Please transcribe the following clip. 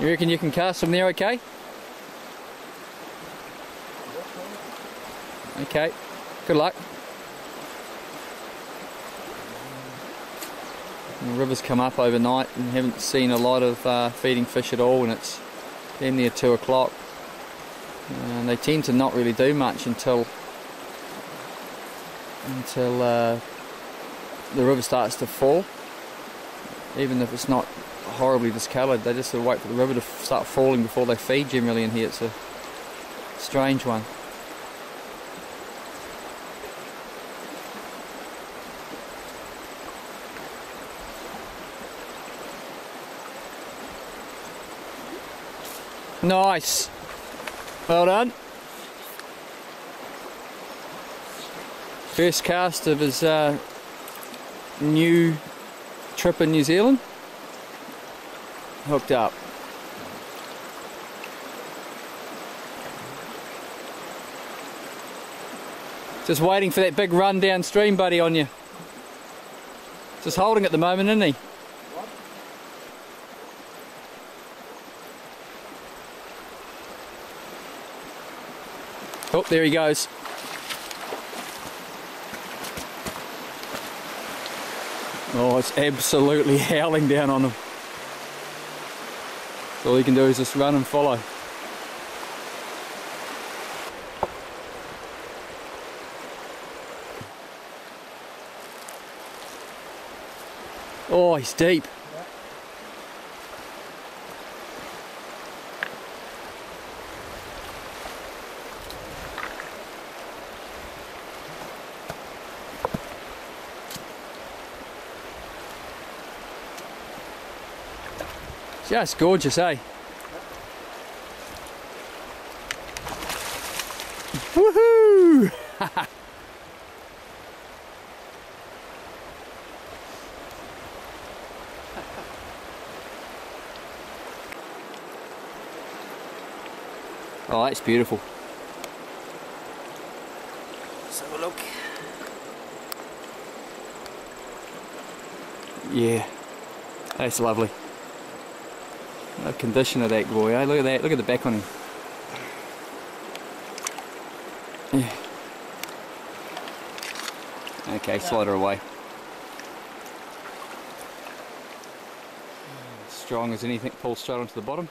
You reckon you can cast from there okay? Okay, good luck. The river's come up overnight and haven't seen a lot of uh, feeding fish at all and it's damn near 2 o'clock. And they tend to not really do much until until uh, the river starts to fall. Even if it's not horribly discoloured, they just sort of wait for the river to start falling before they feed generally in here. It's a strange one. Nice. Well done. First cast of his uh, new trip in New Zealand. Hooked up. Just waiting for that big run downstream, buddy, on you. Just holding at the moment, isn't he? Oh, there he goes. Oh, it's absolutely howling down on him. All he can do is just run and follow. Oh, he's deep. Just gorgeous, eh? Woohoo! oh, that's beautiful. Let's have a look. Yeah, that's lovely. The condition of that boy, eh? Look at that, look at the back on him. Yeah. Okay, slide her away. Strong as anything, pull straight onto the bottom.